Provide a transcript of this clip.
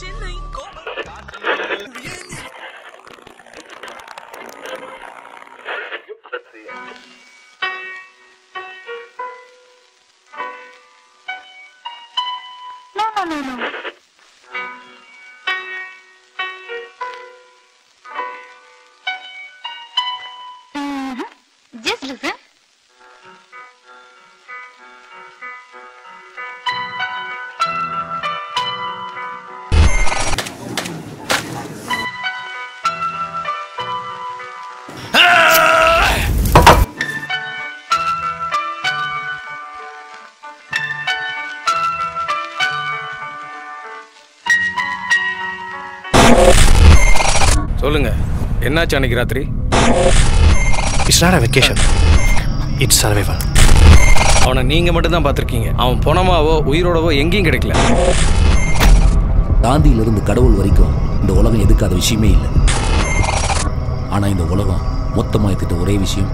No, no, no, no. சொல்லுங்க. என்னாச்சு அன்னைக்கு ராத்திரி? It's not a vacation it's survival அவனை நீங்க மட்டும் தான் பார்த்துருக்கீங்க. அவன் பணமாவோ உயிரோடவோ எங்கேயும் கிடைக்கல. காந்தியிலிருந்து கடவுள் வரைக்கும் இந்த உலகம் எதுக்காத விஷயமே இல்லை. ஆனா இந்த உலகம் மொத்தமா எடுத்துட்ட ஒரே விஷயம்.